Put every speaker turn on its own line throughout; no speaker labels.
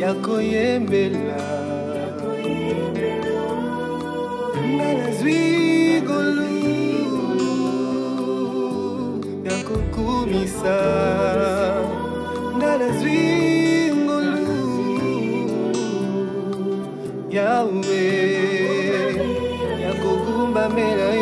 ya koyembela nga nazwi ngolu ya kokumisa nga nazwi ngolu yawe ya kogumbamela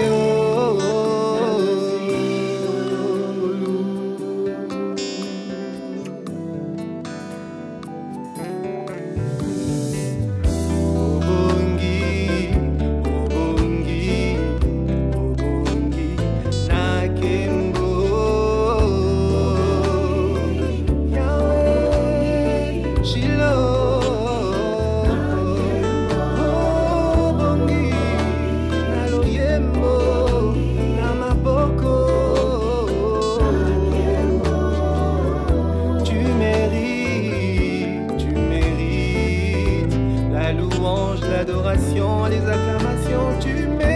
l'adoration, les acclamations, tu mets.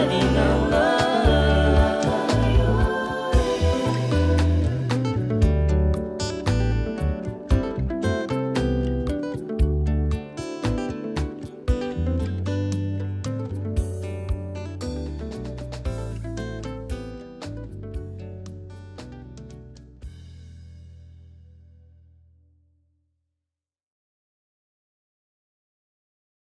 Daddy.